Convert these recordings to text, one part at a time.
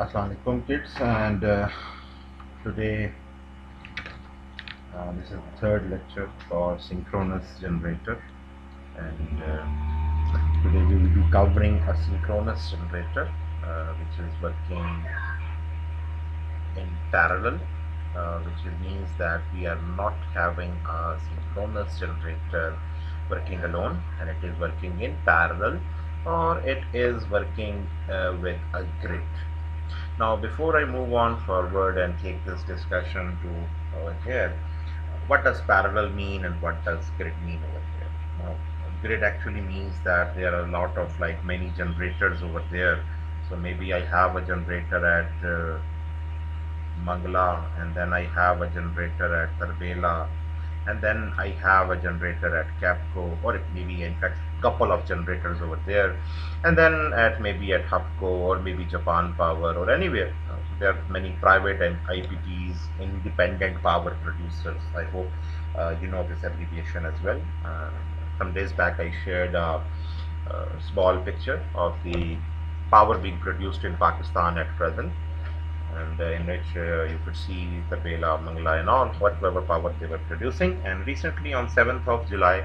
Assalamualaikum kids and uh, today uh, this is the third lecture for synchronous generator and uh, today we will be covering a synchronous generator uh, which is working in parallel uh, which means that we are not having a synchronous generator working alone and it is working in parallel or it is working uh, with a grid now before I move on forward and take this discussion to over here what does parallel mean and what does grid mean over here? Now grid actually means that there are a lot of like many generators over there. So maybe I have a generator at uh, Mangla and then I have a generator at Tarbela and then I have a generator at Kapco or maybe in fact couple of generators over there. And then at maybe at Hubco or maybe Japan Power or anywhere. Uh, there are many private and IPPs independent power producers I hope uh, you know this abbreviation as well. Uh, some days back I shared a, a small picture of the power being produced in Pakistan at present. And uh, in which uh, you could see the Bela, Mangla and all whatever power they were producing. And recently on 7th of July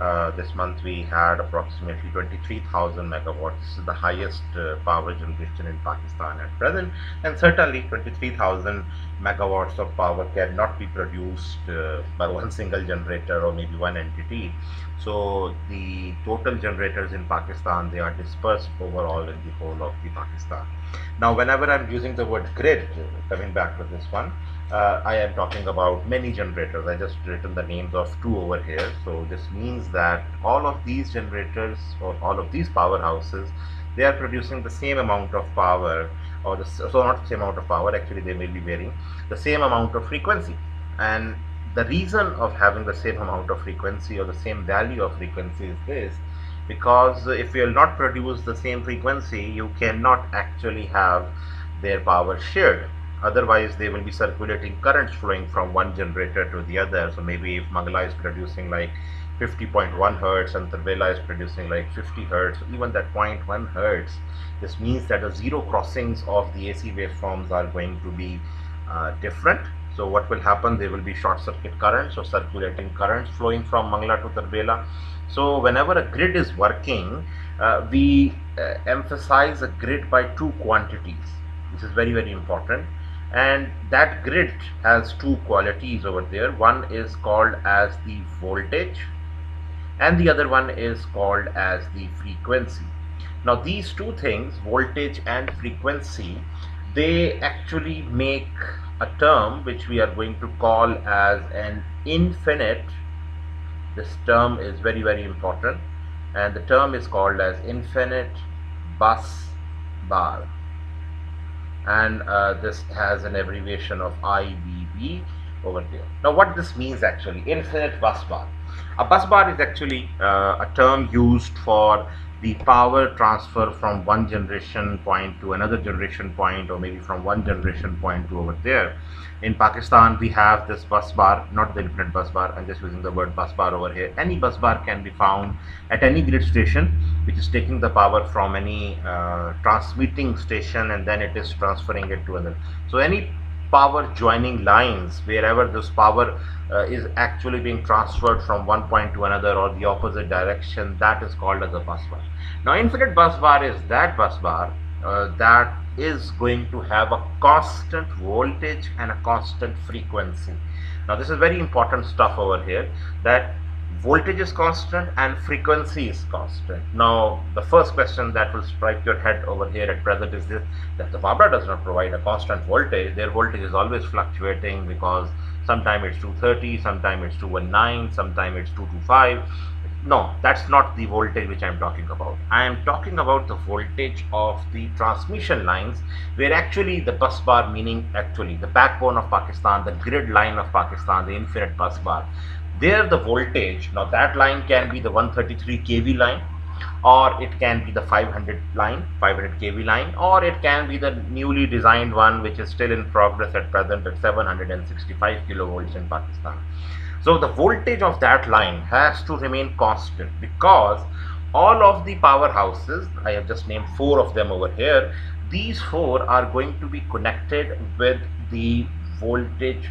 uh, this month we had approximately 23,000 megawatts this is the highest uh, power generation in Pakistan at present. And certainly 23,000 megawatts of power cannot be produced uh, by one single generator or maybe one entity. So the total generators in Pakistan they are dispersed overall in the whole of the Pakistan. Now whenever I'm using the word grid coming back to this one uh, I am talking about many generators. I just written the names of two over here. So this means that all of these generators or all of these powerhouses, they are producing the same amount of power or the, so not the same amount of power, actually they may be varying, the same amount of frequency. And the reason of having the same amount of frequency or the same value of frequency is this because if you will not produce the same frequency, you cannot actually have their power shared otherwise they will be circulating currents flowing from one generator to the other. So maybe if Mangla is producing like 50.1 hertz and Tarbela is producing like 50 hertz even that 0.1 hertz this means that the zero crossings of the AC waveforms are going to be uh, different. So what will happen? There will be short circuit currents or circulating currents flowing from Mangla to Tarbela so whenever a grid is working uh, we uh, emphasize a grid by two quantities this is very very important and that grid has two qualities over there. One is called as the voltage and the other one is called as the frequency. Now these two things voltage and frequency they actually make a term which we are going to call as an infinite. This term is very very important. And the term is called as infinite bus bar and uh, this has an abbreviation of IBB over there. Now what this means actually, infinite bus bar. A bus bar is actually uh, a term used for the power transfer from one generation point to another generation point or maybe from one generation point to over there. In Pakistan we have this bus bar not the infinite bus bar I'm just using the word bus bar over here. Any bus bar can be found at any grid station which is taking the power from any uh, transmitting station and then it is transferring it to another. So any power joining lines wherever this power uh, is actually being transferred from one point to another or the opposite direction that is called as a bus bar now infinite bus bar is that bus bar uh, that is going to have a constant voltage and a constant frequency. Now this is very important stuff over here that voltage is constant and frequency is constant. Now, the first question that will strike your head over here at present is this, that the Barbara does not provide a constant voltage. Their voltage is always fluctuating because sometimes it's 230, sometimes it's 219, sometimes it's 225. No, that's not the voltage which I'm talking about. I am talking about the voltage of the transmission lines where actually the bus bar meaning actually the backbone of Pakistan, the grid line of Pakistan, the infinite bus bar there the voltage now that line can be the 133 kV line or it can be the 500 line 500 kV line or it can be the newly designed one which is still in progress at present at 765 kilovolts in Pakistan. So the voltage of that line has to remain constant because all of the powerhouses, I have just named four of them over here, these four are going to be connected with the voltage,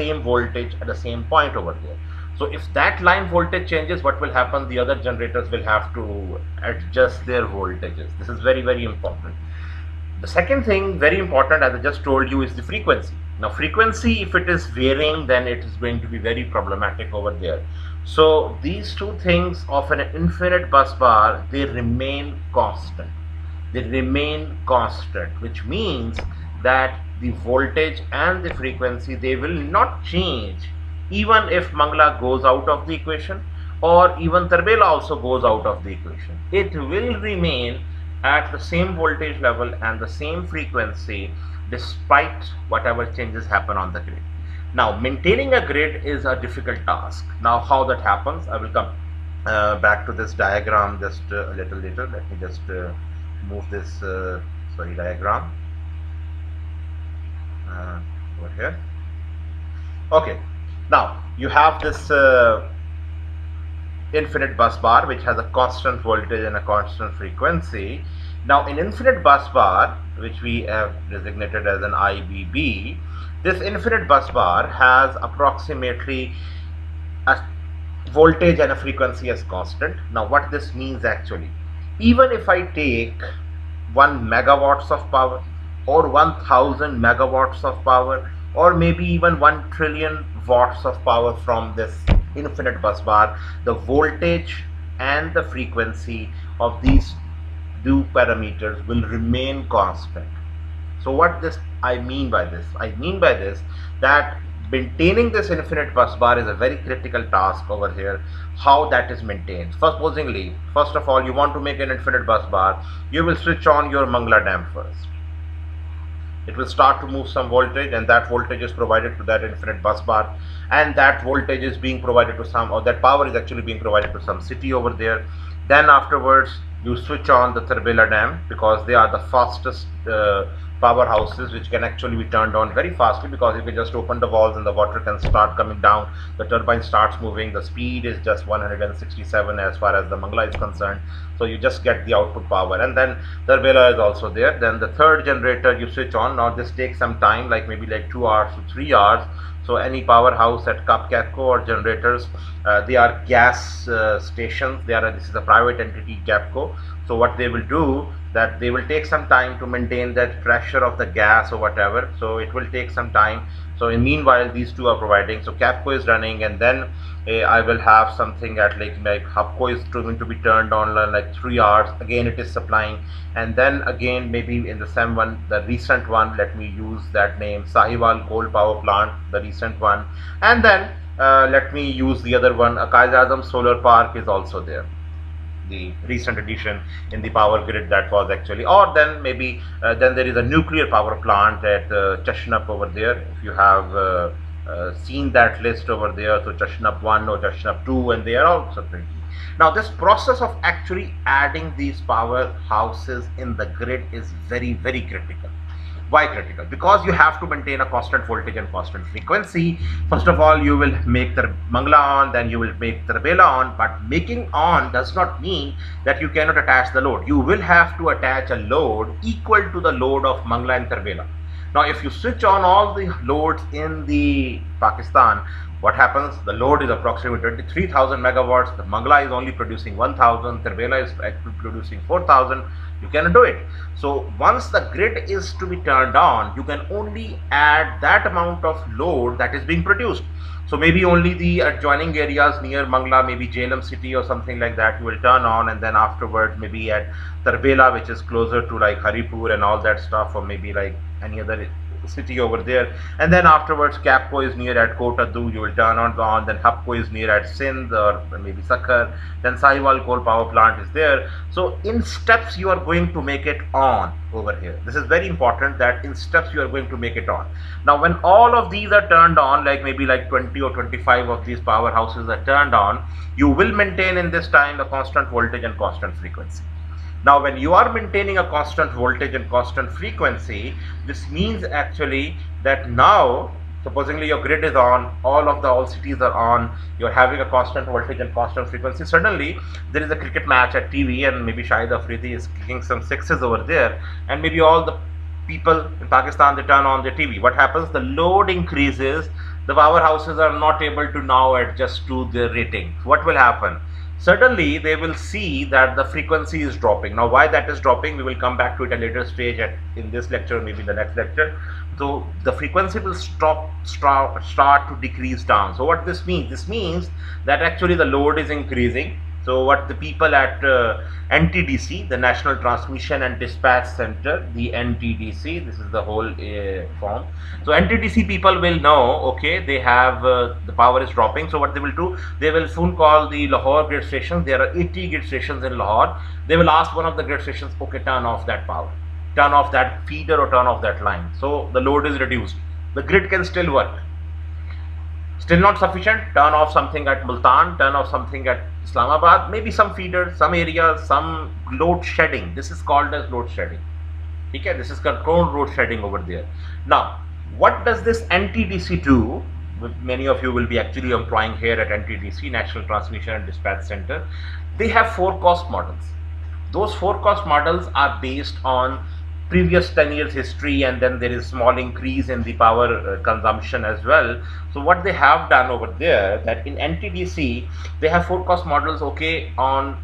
same voltage at the same point over there. So if that line voltage changes, what will happen? The other generators will have to adjust their voltages. This is very, very important. The second thing, very important, as I just told you, is the frequency. Now, frequency, if it is varying, then it is going to be very problematic over there. So, these two things of an infinite bus bar, they remain constant. They remain constant, which means that the voltage and the frequency, they will not change even if Mangla goes out of the equation or even Tarbela also goes out of the equation. It will remain at the same voltage level and the same frequency despite whatever changes happen on the grid. Now maintaining a grid is a difficult task. Now how that happens I will come uh, back to this diagram just uh, a little later. Let me just uh, move this uh, sorry diagram uh, over here. Okay now you have this uh, infinite bus bar which has a constant voltage and a constant frequency. Now in infinite bus bar which we have designated as an IBB this infinite bus bar has approximately a voltage and a frequency as constant. Now what this means actually even if I take 1 megawatts of power or 1000 megawatts of power or maybe even 1 trillion watts of power from this infinite bus bar the voltage and the frequency of these two parameters will remain constant. So what this I mean by this? I mean by this that maintaining this infinite bus bar is a very critical task over here how that is maintained. Supposingly first of all you want to make an infinite bus bar you will switch on your Mangla dam first it will start to move some voltage and that voltage is provided to that infinite bus bar and that voltage is being provided to some or that power is actually being provided to some city over there. Then afterwards you switch on the Tarbela dam because they are the fastest uh, powerhouses which can actually be turned on very fastly because if you just open the valves and the water can start coming down the turbine starts moving the speed is just 167 as far as the Mangla is concerned. So you just get the output power. And then Tarbela is also there. Then the third generator you switch on. Now this takes some time like maybe like two hours to three hours. So any powerhouse at Kapcatco or generators uh, they are gas uh, stations. They are this is a private entity Kapco so what they will do that they will take some time to maintain that pressure of the gas or whatever. So it will take some time. So in meanwhile these two are providing. So kapco is running and then uh, i will have something at like like hubco is going to be turned on like three hours. Again it is supplying. And then again maybe in the same one the recent one let me use that name sahiwal coal power plant the recent one. And then uh, let me use the other one. Quaid-e-Azam solar park is also there the recent addition in the power grid that was actually or then maybe uh, then there is a nuclear power plant at uh, Chasnupp over there. If you have uh, uh, seen that list over there so Chasnupp 1 or Chasnupp 2 and they are also pretty. Now this process of actually adding these power houses in the grid is very very critical why critical? Because you have to maintain a constant voltage and constant frequency. First of all, you will make the Mangla on, then you will make the Tarbela on. But making on does not mean that you cannot attach the load. You will have to attach a load equal to the load of Mangla and Tarbela. Now, if you switch on all the loads in the Pakistan, what happens? The load is approximately 23,000 megawatts. The Mangla is only producing 1,000. Tarbela is actually producing 4,000 you cannot do it. So once the grid is to be turned on you can only add that amount of load that is being produced. So maybe only the adjoining areas near Mangla maybe Jhelum city or something like that you will turn on and then afterwards maybe at Tarbela which is closer to like Haripur and all that stuff or maybe like any other city over there. And then afterwards Kapco is near at Kot Addu you will turn on then Hubco is near at Sindh or maybe Sukkur then Sahiwal coal power plant is there. So in steps you are going to make it on over here. This is very important that in steps you are going to make it on. Now when all of these are turned on like maybe like 20 or 25 of these powerhouses are turned on you will maintain in this time the constant voltage and constant frequency now when you are maintaining a constant voltage and constant frequency, this means actually that now supposedly your grid is on all of the all cities are on you're having a constant voltage and constant frequency suddenly there is a cricket match at tv and maybe shahid afridi is kicking some sixes over there and maybe all the people in pakistan they turn on their tv what happens? The load increases. The powerhouses are not able to now adjust to the rating. What will happen suddenly they will see that the frequency is dropping. Now why that is dropping we will come back to it at a later stage at in this lecture maybe the next lecture. So the frequency will stop start, start to decrease down. So what this means? This means that actually the load is increasing so what the people at uh, NTDC, the National Transmission and Dispatch Center, the NTDC, this is the whole uh, form. So NTDC people will know, okay, they have uh, the power is dropping. So what they will do, they will soon call the Lahore grid stations. There are 80 grid stations in Lahore. They will ask one of the grid stations, okay, turn off that power, turn off that feeder or turn off that line. So the load is reduced. The grid can still work Still not sufficient, turn off something at Multan, turn off something at Islamabad, maybe some feeders, some areas, some load shedding. This is called as load shedding. Okay, this is controlled load shedding over there. Now, what does this NTDC do? Many of you will be actually employing here at NTDC, National Transmission and Dispatch Center. They have forecast models. Those forecast models are based on previous 10 years history and then there is small increase in the power uh, consumption as well. So what they have done over there that in NTDC they have forecast models okay on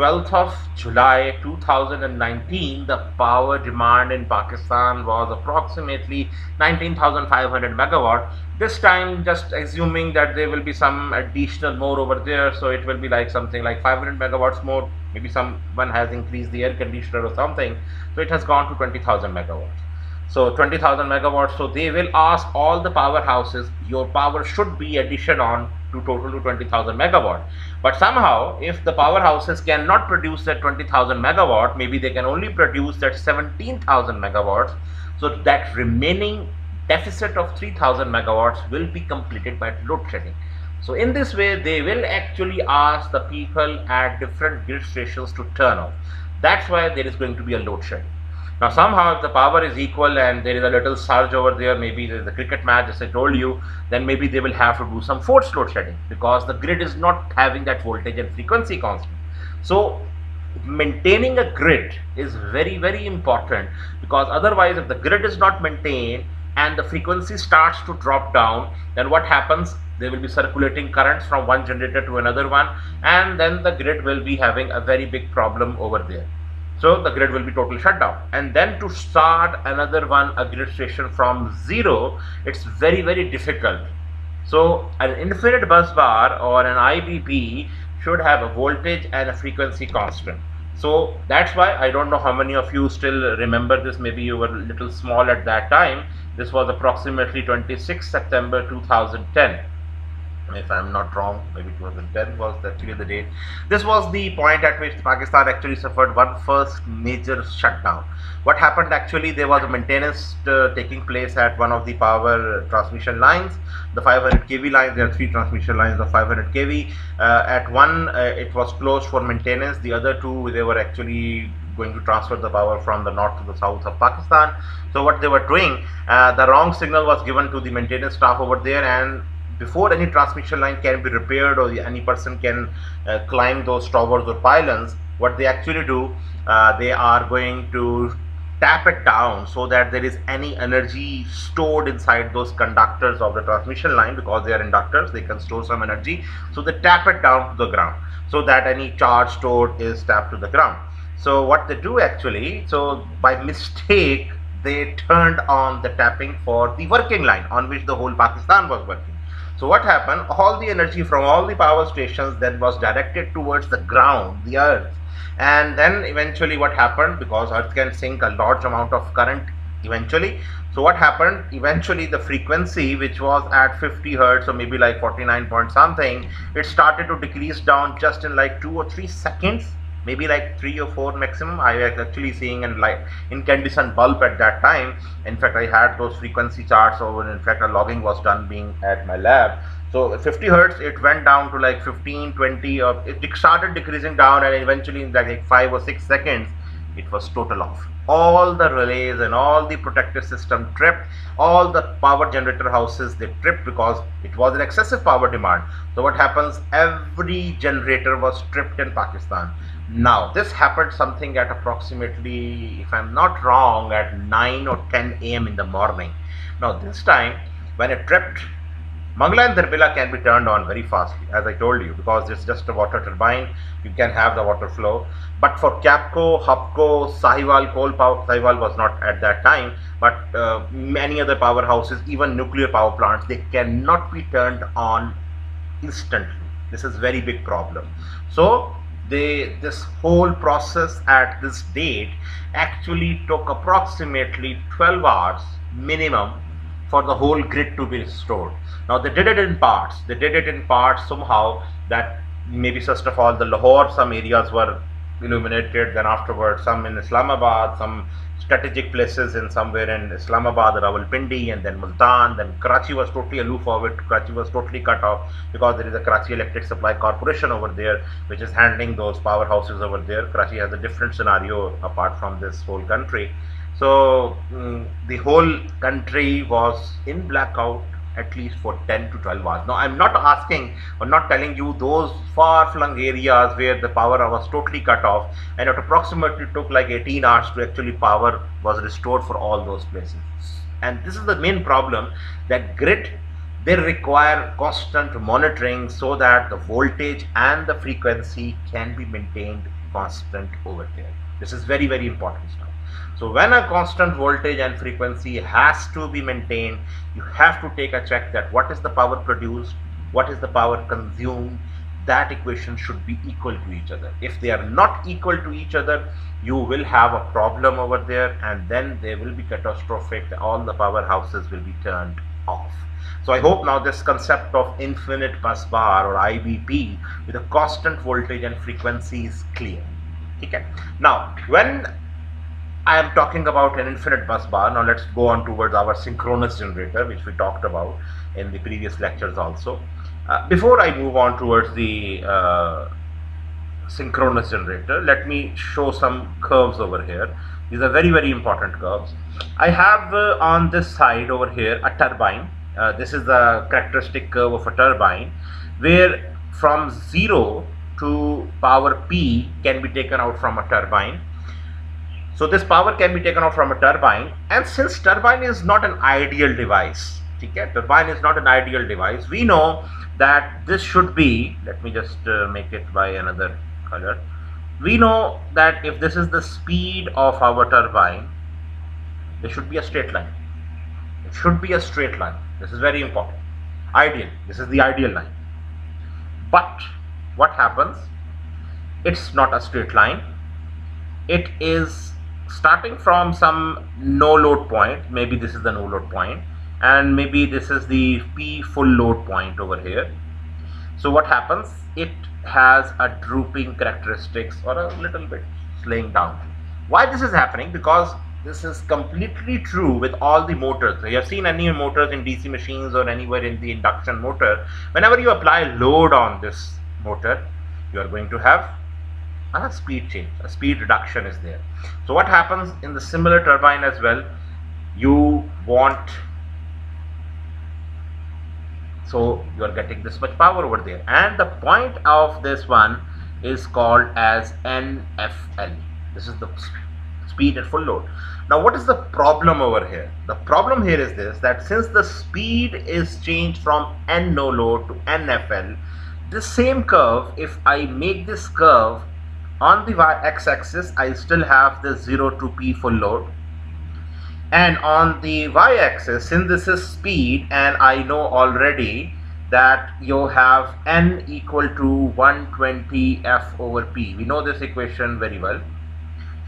12th of July 2019 the power demand in Pakistan was approximately 19,500 megawatt. This time just assuming that there will be some additional more over there so it will be like something like 500 megawatts more. Maybe someone has increased the air conditioner or something. So it has gone to 20,000 megawatts. So 20,000 megawatts. So they will ask all the powerhouses your power should be addition on to total to 20,000 megawatt. But somehow, if the powerhouses cannot produce that 20,000 megawatt, maybe they can only produce that 17,000 megawatts. So that remaining deficit of 3,000 megawatts will be completed by load shedding. So in this way, they will actually ask the people at different grid stations to turn off. That's why there is going to be a load shedding. Now somehow if the power is equal and there is a little surge over there, maybe there's a cricket match as I told you, then maybe they will have to do some forced load shedding because the grid is not having that voltage and frequency constant. So maintaining a grid is very very important because otherwise if the grid is not maintained and the frequency starts to drop down then what happens there will be circulating currents from one generator to another one and then the grid will be having a very big problem over there so the grid will be totally shut down. And then to start another one, a grid station from zero, it's very, very difficult. So an infinite bus bar or an IBB should have a voltage and a frequency constant. So that's why I don't know how many of you still remember this. Maybe you were a little small at that time. This was approximately 26 September 2010 if I'm not wrong, maybe 2010 was actually the date. This was the point at which Pakistan actually suffered one first major shutdown. What happened actually, there was a maintenance uh, taking place at one of the power transmission lines, the 500 kV lines. There are three transmission lines of 500 kV. Uh, at one, uh, it was closed for maintenance. The other two, they were actually going to transfer the power from the north to the south of Pakistan. So what they were doing, uh, the wrong signal was given to the maintenance staff over there and before any transmission line can be repaired or any person can uh, climb those towers or pylons what they actually do uh, they are going to tap it down so that there is any energy stored inside those conductors of the transmission line because they are inductors they can store some energy. So they tap it down to the ground so that any charge stored is tapped to the ground. So what they do actually so by mistake they turned on the tapping for the working line on which the whole Pakistan was working so what happened? All the energy from all the power stations then was directed towards the ground, the earth. And then eventually what happened, because earth can sink a large amount of current eventually. So what happened? Eventually the frequency which was at 50 hertz or maybe like 49 point something, it started to decrease down just in like two or three seconds maybe like three or four maximum. I was actually seeing in like incandescent bulb at that time. In fact i had those frequency charts over in fact a logging was done being at my lab. So 50 hertz it went down to like 15 20 or it started decreasing down and eventually in like five or six seconds it was total off. All the relays and all the protective system tripped. All the power generator houses they tripped because it was an excessive power demand. So what happens? Every generator was tripped in pakistan now this happened something at approximately if i'm not wrong at 9 or 10 am in the morning now this time when it tripped Mangla and Tarbela can be turned on very fastly, as I told you, because it's just a water turbine. You can have the water flow. But for Kapco, Hubco, Sahiwal, coal power, Sahiwal was not at that time, but uh, many other powerhouses, even nuclear power plants, they cannot be turned on instantly. This is very big problem. So they this whole process at this date actually took approximately 12 hours minimum for the whole grid to be restored. Now they did it in parts. They did it in parts somehow that maybe first of all the Lahore some areas were illuminated then afterwards some in Islamabad some strategic places in somewhere in Islamabad Rawalpindi and then Multan then Karachi was totally aloof of it. Karachi was totally cut off because there is a Karachi Electric Supply Corporation over there which is handling those powerhouses over there. Karachi has a different scenario apart from this whole country. So um, the whole country was in blackout at least for 10 to 12 hours. Now I'm not asking or not telling you those far flung areas where the power was totally cut off and it approximately took like 18 hours to actually power was restored for all those places. And this is the main problem that grid they require constant monitoring so that the voltage and the frequency can be maintained constant over there. This is very very important stuff. So when a constant voltage and frequency has to be maintained, you have to take a check that what is the power produced, what is the power consumed, that equation should be equal to each other. If they are not equal to each other, you will have a problem over there and then they will be catastrophic. All the powerhouses will be turned off. So I hope now this concept of infinite bus bar or IBB with a constant voltage and frequency is clear. Okay. Now, when I am talking about an infinite bus bar. Now let's go on towards our synchronous generator, which we talked about in the previous lectures also. Uh, before I move on towards the uh, synchronous generator, let me show some curves over here. These are very, very important curves. I have uh, on this side over here a turbine. Uh, this is the characteristic curve of a turbine where from 0 to power P can be taken out from a turbine so this power can be taken off from a turbine and since turbine is not an ideal device, okay, turbine is not an ideal device, we know that this should be, let me just uh, make it by another color, we know that if this is the speed of our turbine, there should be a straight line. It should be a straight line. This is very important. Ideal. This is the ideal line. But what happens? It's not a straight line. It is starting from some no load point maybe this is the no load point and maybe this is the P full load point over here. So what happens? It has a drooping characteristics or a little bit slowing down. Why this is happening? Because this is completely true with all the motors. So you have seen any motors in DC machines or anywhere in the induction motor. Whenever you apply load on this motor you are going to have a speed change a speed reduction is there. So what happens in the similar turbine as well? You want so you are getting this much power over there. And the point of this one is called as NFL this is the speed at full load. Now what is the problem over here? The problem here is this that since the speed is changed from N no load to NFL the same curve if I make this curve on the x-axis I still have the 0 to p full load. And on the y-axis since this is speed and I know already that you have n equal to 120 f over p. We know this equation very well.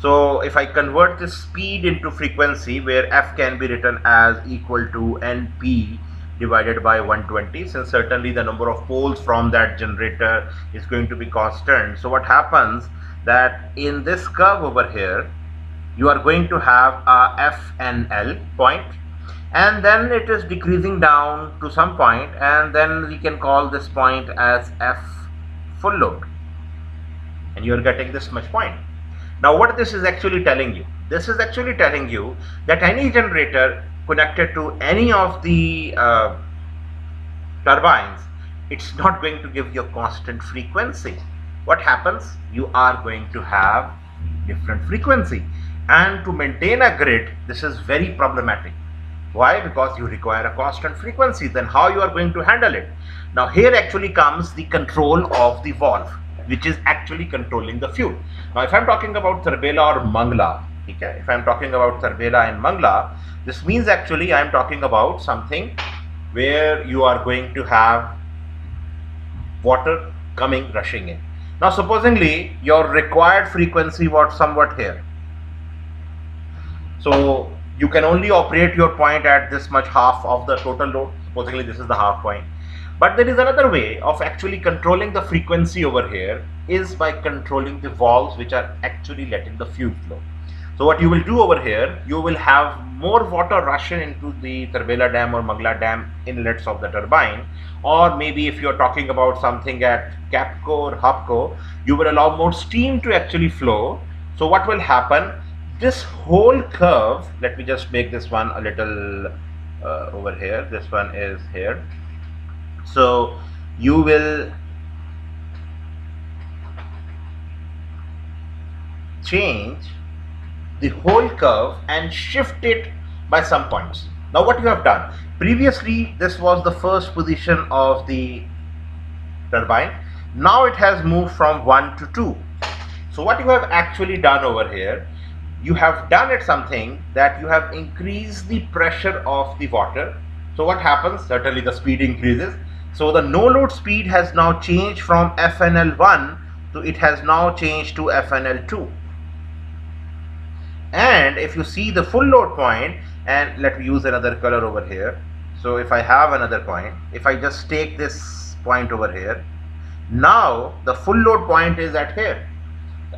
So if I convert the speed into frequency where f can be written as equal to np divided by 120 since certainly the number of poles from that generator is going to be constant so what happens that in this curve over here you are going to have a F and L point and then it is decreasing down to some point and then we can call this point as F full load and you are getting this much point. Now what this is actually telling you? This is actually telling you that any generator connected to any of the uh, turbines, it's not going to give you a constant frequency. What happens? You are going to have different frequency. And to maintain a grid this is very problematic. Why? Because you require a constant frequency. Then how you are going to handle it? Now here actually comes the control of the valve which is actually controlling the fuel. Now if i'm talking about Tarbela or Mangla okay if i'm talking about Tarbela and Mangla this means actually i'm talking about something where you are going to have water coming rushing in now supposingly your required frequency was somewhat here so you can only operate your point at this much half of the total load. Supposedly this is the half point. But there is another way of actually controlling the frequency over here is by controlling the valves which are actually letting the fuel flow. So what you will do over here, you will have more water rushing into the Tarbela Dam or Mangla Dam inlets of the turbine or maybe if you're talking about something at Kapco or Hubco, you will allow more steam to actually flow. So what will happen? this whole curve let me just make this one a little uh, over here this one is here so you will change the whole curve and shift it by some points. Now what you have done? Previously this was the first position of the turbine. Now it has moved from 1 to 2 so what you have actually done over here you have done it something that you have increased the pressure of the water. So what happens? Certainly the speed increases. So the no load speed has now changed from FNL1 to it has now changed to FNL2 and if you see the full load point and let me use another color over here. So if I have another point if I just take this point over here now the full load point is at here.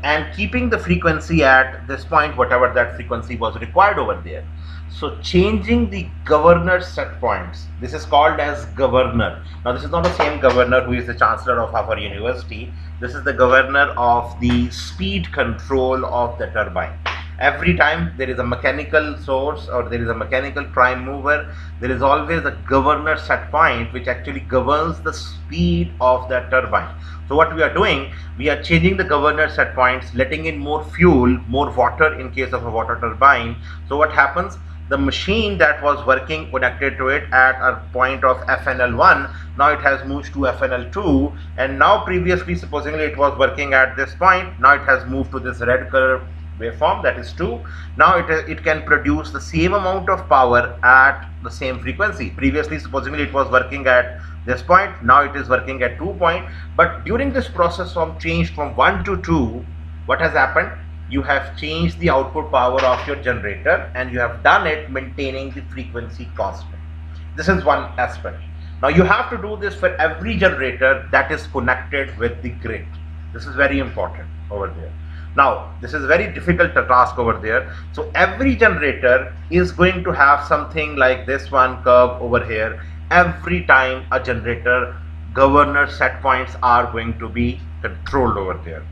And keeping the frequency at this point whatever that frequency was required over there. So changing the governor set points. This is called as governor. Now this is not the same governor who is the chancellor of our university. This is the governor of the speed control of the turbine every time there is a mechanical source or there is a mechanical prime mover there is always a governor set point which actually governs the speed of that turbine. So what we are doing we are changing the governor set points letting in more fuel more water in case of a water turbine. So what happens? The machine that was working connected to it at a point of FNL1 now it has moved to FNL2 and now previously supposedly it was working at this point now it has moved to this red color waveform that is 2 now it, it can produce the same amount of power at the same frequency. Previously supposedly it was working at this point. Now it is working at 2 point. But during this process from change from 1 to 2 what has happened? You have changed the output power of your generator and you have done it maintaining the frequency constant. This is one aspect. Now you have to do this for every generator that is connected with the grid. This is very important over there now, this is very difficult task over there. So every generator is going to have something like this one curve over here. Every time a generator governor set points are going to be controlled over there.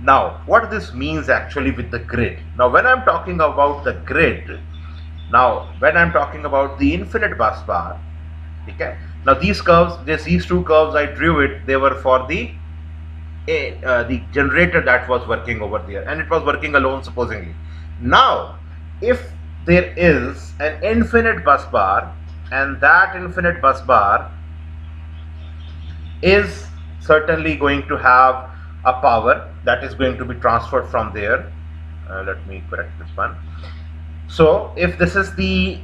Now, what this means actually with the grid. Now, when I'm talking about the grid, now when I'm talking about the infinite bus bar, okay. Now these curves, this, these two curves I drew it, they were for the a, uh, the generator that was working over there and it was working alone supposedly. Now, if there is an infinite bus bar and that infinite bus bar is certainly going to have a power that is going to be transferred from there. Uh, let me correct this one. So, if this is the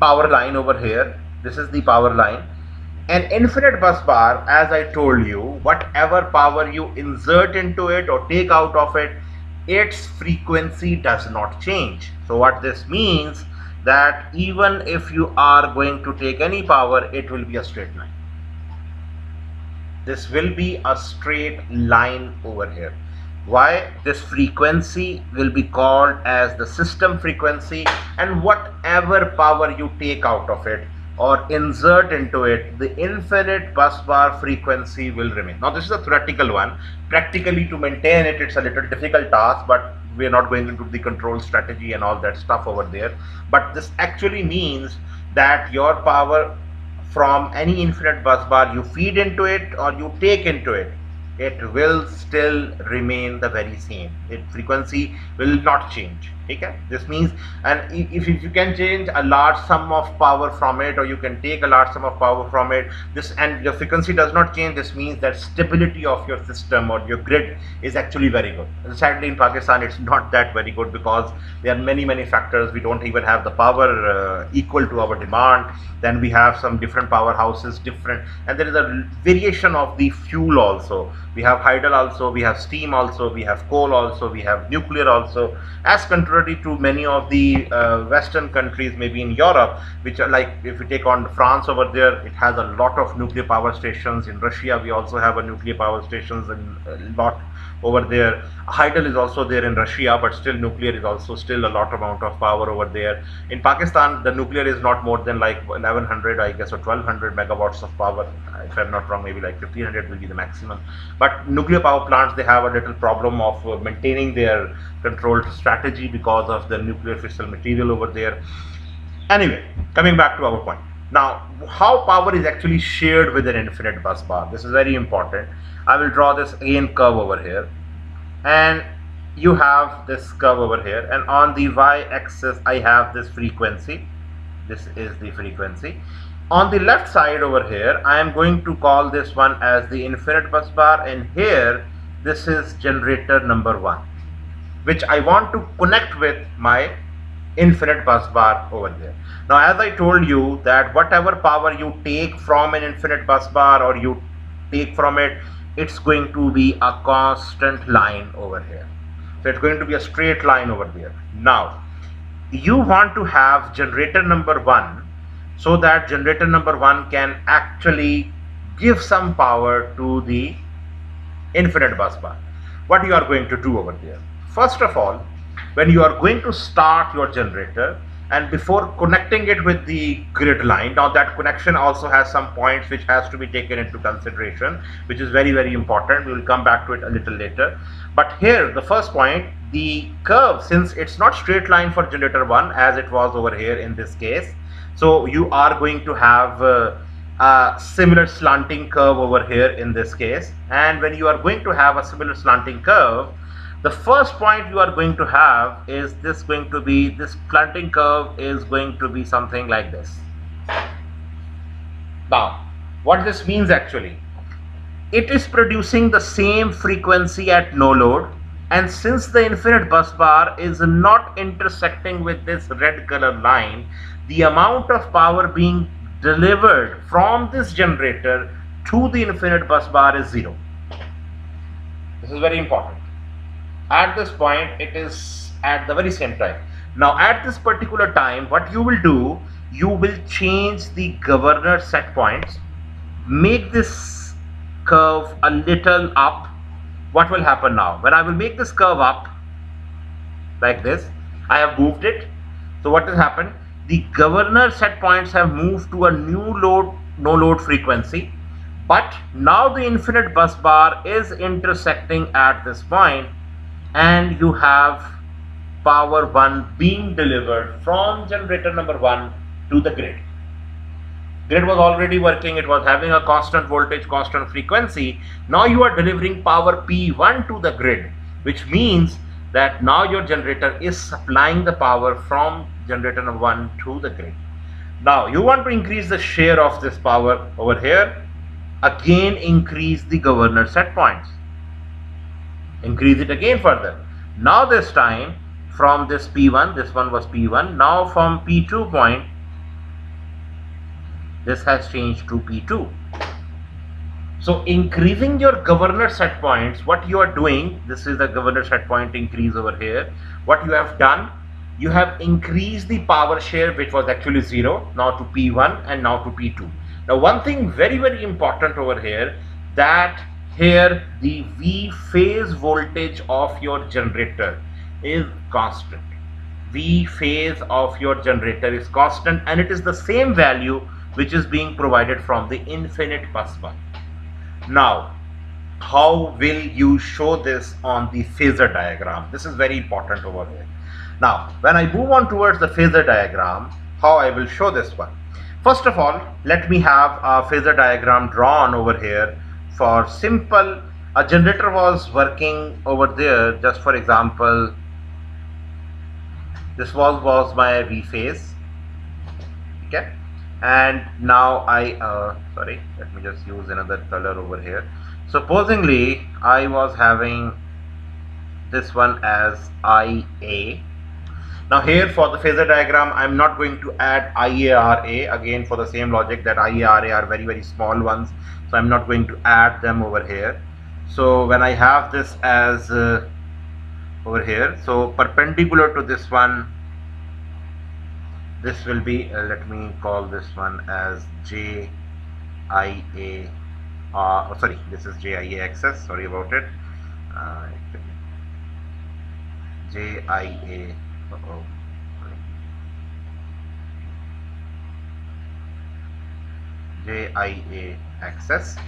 power line over here, this is the power line an infinite bus bar as I told you whatever power you insert into it or take out of it its frequency does not change. So what this means that even if you are going to take any power it will be a straight line. This will be a straight line over here. Why? This frequency will be called as the system frequency and whatever power you take out of it or insert into it, the infinite bus bar frequency will remain. Now this is a theoretical one. Practically to maintain it, it's a little difficult task, but we are not going into the control strategy and all that stuff over there. But this actually means that your power from any infinite bus bar, you feed into it or you take into it, it will still remain the very same. Its frequency will not change okay this means and if, you can change a large sum of power from it or you can take a large sum of power from it this and the frequency does not change this means that stability of your system or your grid is actually very good. Sadly in pakistan it's not that very good because there are many many factors. We don't even have the power uh, equal to our demand. Then we have some different powerhouses different and there is a variation of the fuel also. We have hydel also we have steam also we have coal also we have nuclear also. As contrary to many of the uh, western countries maybe in europe which are like if you take on france over there it has a lot of nuclear power stations. In russia we also have a nuclear power stations and a lot over there. Hydel is also there in Russia, but still nuclear is also still a lot amount of power over there. In Pakistan, the nuclear is not more than like 1100, I guess, or 1200 megawatts of power. If I'm not wrong, maybe like 1500 will be the maximum. But nuclear power plants, they have a little problem of uh, maintaining their controlled strategy because of the nuclear fissile material over there. Anyway, coming back to our point. Now, how power is actually shared with an infinite bus bar? This is very important. I will draw this again curve over here. And you have this curve over here. And on the y-axis I have this frequency. This is the frequency. On the left side over here I am going to call this one as the infinite bus bar. And here this is generator number one which I want to connect with my infinite bus bar over there. Now as I told you that whatever power you take from an infinite bus bar or you take from it it's going to be a constant line over here. So it's going to be a straight line over there. Now you want to have generator number one so that generator number one can actually give some power to the infinite bus bar. What you are going to do over there? First of all when you are going to start your generator and before connecting it with the grid line now that connection also has some points which has to be taken into consideration which is very very important. We will come back to it a little later. But here the first point the curve since it's not straight line for generator 1 as it was over here in this case so you are going to have uh, a similar slanting curve over here in this case. And when you are going to have a similar slanting curve the first point you are going to have is this going to be this slanting curve is going to be something like this. Now what this means actually it is producing the same frequency at no load and since the infinite bus bar is not intersecting with this red color line the amount of power being delivered from this generator to the infinite bus bar is zero. This is very important at this point it is at the very same time. Now at this particular time what you will do you will change the governor set points make this curve a little up. What will happen now? When I will make this curve up like this I have moved it. So what has happened? The governor set points have moved to a new load no load frequency. But now the infinite bus bar is intersecting at this point and you have power 1 being delivered from generator number 1 to the grid. Grid was already working, it was having a constant voltage, constant frequency. Now you are delivering power P1 to the grid, which means that now your generator is supplying the power from generator number 1 to the grid. Now you want to increase the share of this power over here, again increase the governor set points increase it again further. Now this time from this P1 this one was P1 now from P2 point this has changed to P2 so increasing your governor set points what you are doing this is the governor set point increase over here. What you have done you have increased the power share which was actually 0 now to P1 and now to P2 now one thing very very important over here that here the V phase voltage of your generator is constant. V phase of your generator is constant and it is the same value which is being provided from the infinite bus bar. Now, how will you show this on the phasor diagram? This is very important over here. Now, when I move on towards the phasor diagram, how I will show this one. First of all, let me have a phasor diagram drawn over here for simple, a generator was working over there, just for example, this was, was my V phase, okay, and now I, uh, sorry, let me just use another color over here. Supposingly, I was having this one as IA now here for the phasor diagram, I'm not going to add IARA again for the same logic that IARA are very very small ones. So I'm not going to add them over here. So when I have this as uh, over here, so perpendicular to this one, this will be, uh, let me call this one as JIA, uh, oh, sorry, this is JIA XS, sorry about it. Uh, JIA uh -oh. JIA XS.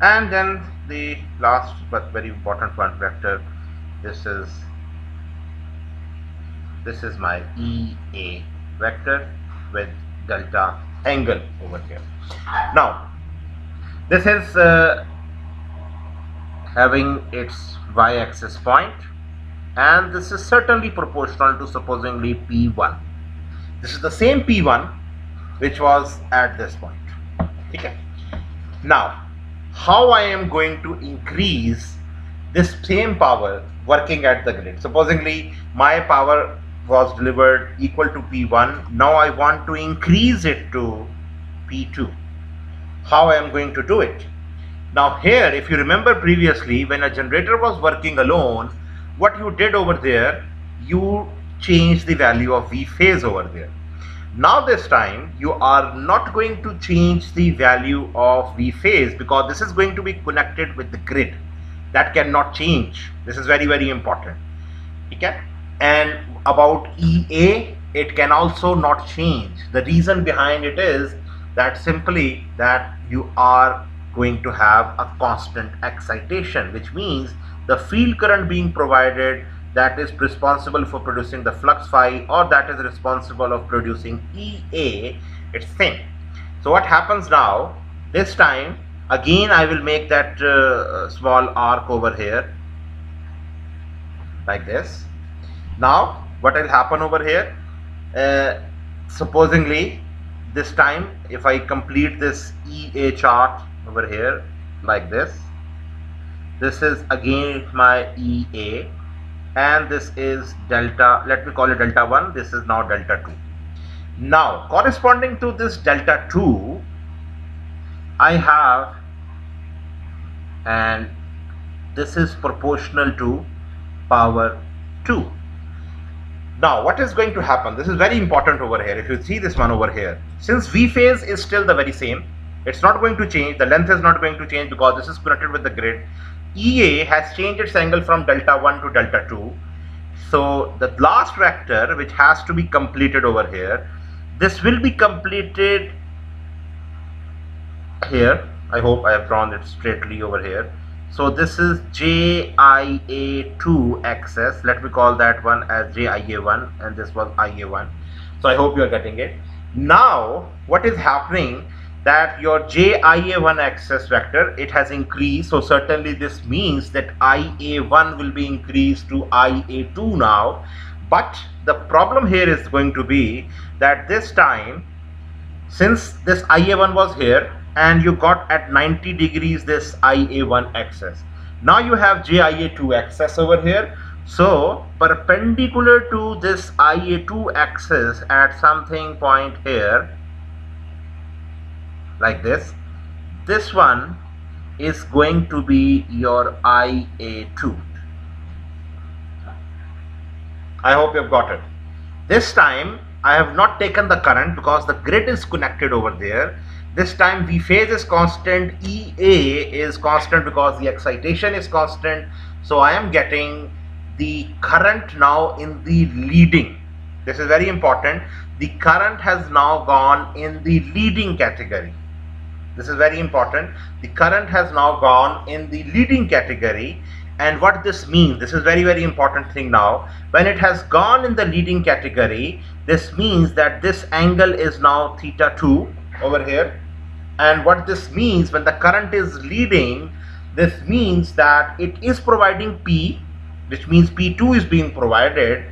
And then the last but very important one vector this is this is my EA vector with delta angle over here. Now this is uh, having its y-axis point and this is certainly proportional to supposedly P1 this is the same P1 which was at this point okay. Now how I am going to increase this same power working at the grid? Supposingly my power was delivered equal to P1 now I want to increase it to P2 how I am going to do it? Now here if you remember previously when a generator was working alone what you did over there you changed the value of V phase over there now this time you are not going to change the value of V phase because this is going to be connected with the grid. That cannot change. This is very very important. Okay? And about EA it can also not change. The reason behind it is that simply that you are going to have a constant excitation which means the field current being provided that is responsible for producing the flux phi or that is responsible of producing EA its same. So what happens now this time again I will make that uh, small arc over here like this. Now what will happen over here uh, supposingly this time if I complete this EA chart over here like this this is again my EA and this is delta let me call it delta 1 this is now delta 2 now corresponding to this delta 2 I have and this is proportional to power 2 now what is going to happen? This is very important over here. If you see this one over here since V phase is still the very same it's not going to change the length is not going to change because this is connected with the grid EA has changed its angle from delta 1 to delta 2. So the last vector which has to be completed over here, this will be completed here. I hope I have drawn it straightly over here. So this is JIA2 XS. Let me call that one as JIA1 and this was IA1. So I hope you are getting it. Now what is happening that your JIA1 XS vector it has increased. So certainly this means that IA1 will be increased to IA2 now. But the problem here is going to be that this time since this IA1 was here and you got at 90 degrees this IA1 XS now you have JIA2 XS over here. So perpendicular to this IA2 axis at something point here like this. This one is going to be your IA2 I hope you've got it. This time I have not taken the current because the grid is connected over there. This time V phase is constant EA is constant because the excitation is constant. So I am getting the current now in the leading. This is very important. The current has now gone in the leading category this is very important. The current has now gone in the leading category. And what this means this is very very important thing now. When it has gone in the leading category this means that this angle is now theta 2 over here. And what this means when the current is leading this means that it is providing P which means P2 is being provided.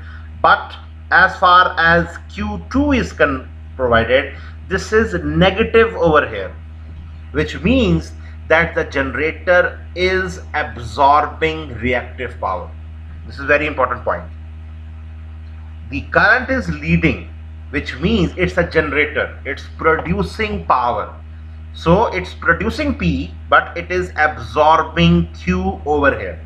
But as far as Q2 is provided this is negative over here which means that the generator is absorbing reactive power. This is very important point. The current is leading, which means it's a generator. It's producing power. So it's producing P, but it is absorbing Q over here.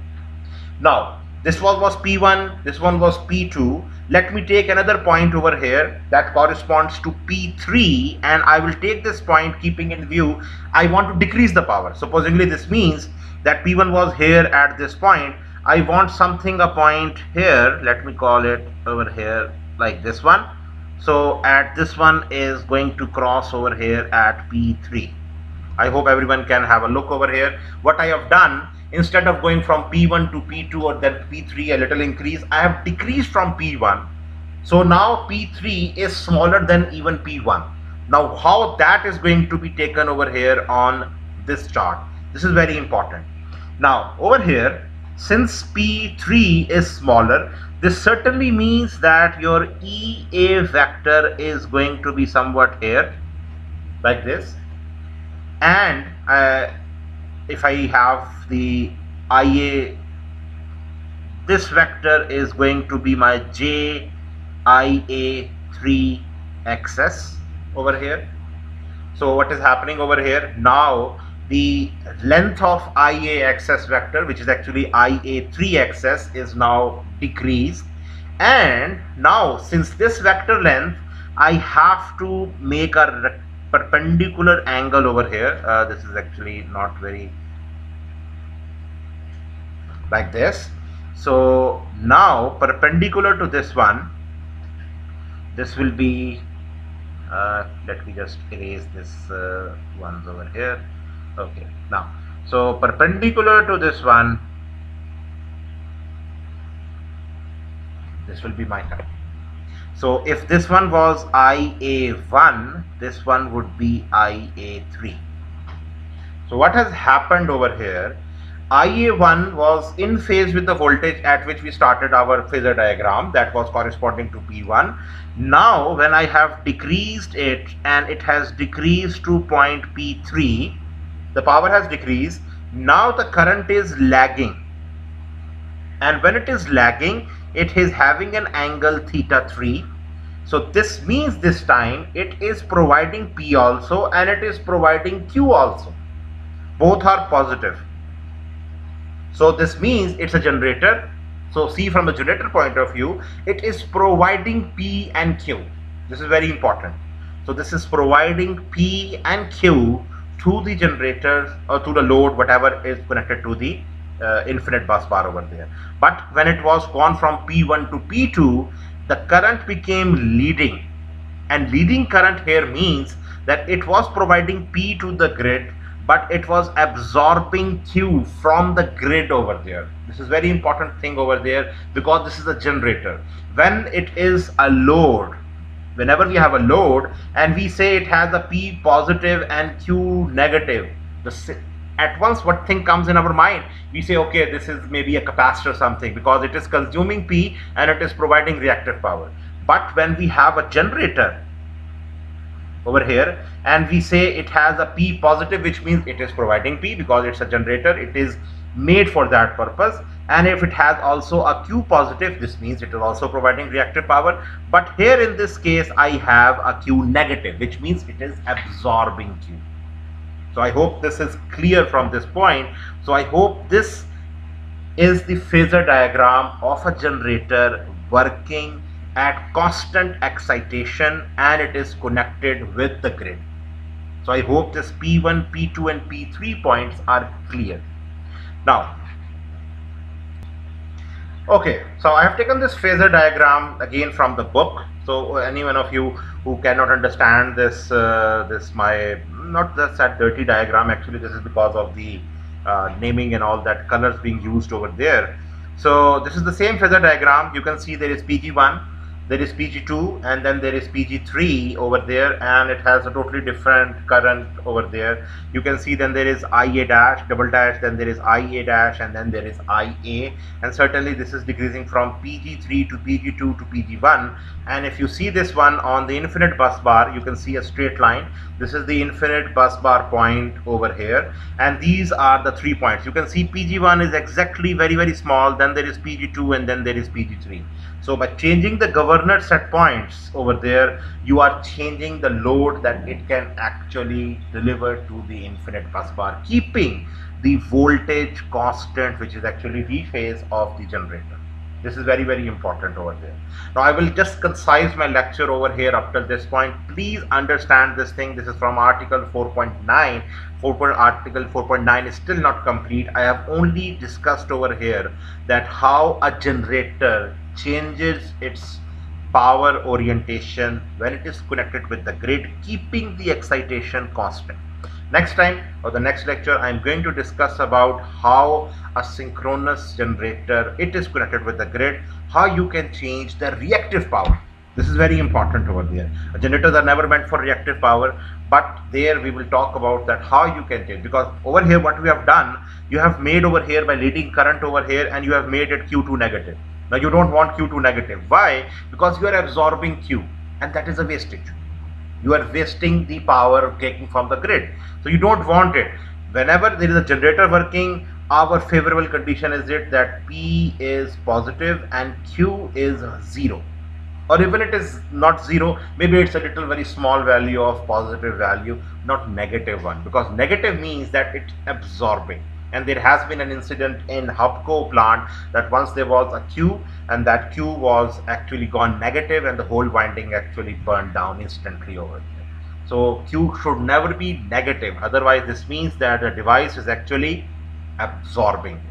Now, this one was P1, this one was P2 let me take another point over here that corresponds to P3 and I will take this point keeping in view. I want to decrease the power. Supposedly this means that P1 was here at this point. I want something a point here. Let me call it over here like this one. So at this one is going to cross over here at P3 I hope everyone can have a look over here. What I have done instead of going from P1 to P2 or then P3 a little increase I have decreased from P1 so now P3 is smaller than even P1 now how that is going to be taken over here on this chart this is very important. Now over here since P3 is smaller this certainly means that your EA vector is going to be somewhat here like this. And uh, if I have the IA this vector is going to be my J IA3 XS over here. So what is happening over here? Now the length of IA XS vector which is actually IA3 XS is now decreased. And now since this vector length I have to make a perpendicular angle over here. Uh, this is actually not very like this. So now perpendicular to this one this will be uh, let me just erase this uh, ones over here. Okay now so perpendicular to this one this will be my cut so if this one was IA1 this one would be IA3 so what has happened over here? IA1 was in phase with the voltage at which we started our phasor diagram that was corresponding to P1 now when I have decreased it and it has decreased to point P3 the power has decreased. Now the current is lagging. And when it is lagging it is having an angle theta 3 so this means this time it is providing P also and it is providing Q also. Both are positive. So this means it's a generator. So see from the generator point of view it is providing P and Q. This is very important. So this is providing P and Q to the generator or to the load whatever is connected to the uh, infinite bus bar over there. But when it was gone from P1 to P2 the current became leading. And leading current here means that it was providing P to the grid but it was absorbing Q from the grid over there. This is very important thing over there because this is a generator. When it is a load whenever we have a load and we say it has a P positive and Q negative the at once what thing comes in our mind? We say okay this is maybe a capacitor or something because it is consuming P and it is providing reactive power. But when we have a generator over here and we say it has a P positive which means it is providing P because it's a generator it is made for that purpose. And if it has also a Q positive this means it is also providing reactive power. But here in this case I have a Q negative which means it is absorbing Q so I hope this is clear from this point so I hope this is the phasor diagram of a generator working at constant excitation and it is connected with the grid. So I hope this P1, P2 and P3 points are clear. Now, Okay, so I have taken this phasor diagram again from the book. So uh, any one of you who cannot understand this, uh, this my not just that dirty diagram. Actually, this is because of the uh, naming and all that colors being used over there. So this is the same phasor diagram. You can see there is PG1 there is PG2 and then there is PG3 over there and it has a totally different current over there. You can see then there is IA dash double dash then there is IA dash and then there is IA and certainly this is decreasing from PG3 to PG2 to PG1 and if you see this one on the infinite bus bar you can see a straight line. This is the infinite bus bar point over here. And these are the three points. You can see PG1 is exactly very very small. Then there is PG2 and then there is PG3 so by changing the governor set points over there, you are changing the load that it can actually deliver to the infinite bus bar, keeping the voltage constant, which is actually V phase of the generator. This is very, very important over there. Now I will just concise my lecture over here up till this point. Please understand this thing. This is from article 4.9. 4. Article 4.9 is still not complete. I have only discussed over here that how a generator changes its power orientation when it is connected with the grid keeping the excitation constant. Next time or the next lecture i'm going to discuss about how a synchronous generator it is connected with the grid how you can change the reactive power. This is very important over there. Generators are never meant for reactive power but there we will talk about that how you can change. Because over here what we have done you have made over here by leading current over here and you have made it q2 negative now you don't want Q2 negative. Why? Because you are absorbing Q and that is a wastage. You are wasting the power taking from the grid. So you don't want it. Whenever there is a generator working, our favorable condition is it that P is positive and Q is zero. Or even it is not zero, maybe it's a little very small value of positive value, not negative one. Because negative means that it's absorbing and there has been an incident in Hubco plant that once there was a Q and that Q was actually gone negative and the whole winding actually burned down instantly over there. So Q should never be negative otherwise this means that the device is actually absorbing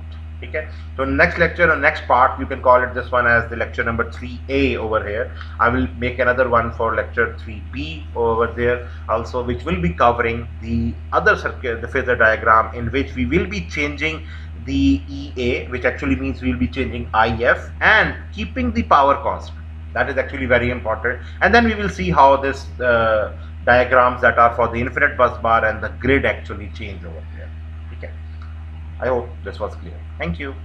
okay so next lecture or next part you can call it this one as the lecture number 3a over here. I will make another one for lecture 3b over there also which will be covering the other circuit the phasor diagram in which we will be changing the ea which actually means we will be changing if and keeping the power constant. That is actually very important. And then we will see how this uh, diagrams that are for the infinite bus bar and the grid actually change over there I hope this was clear. Thank you.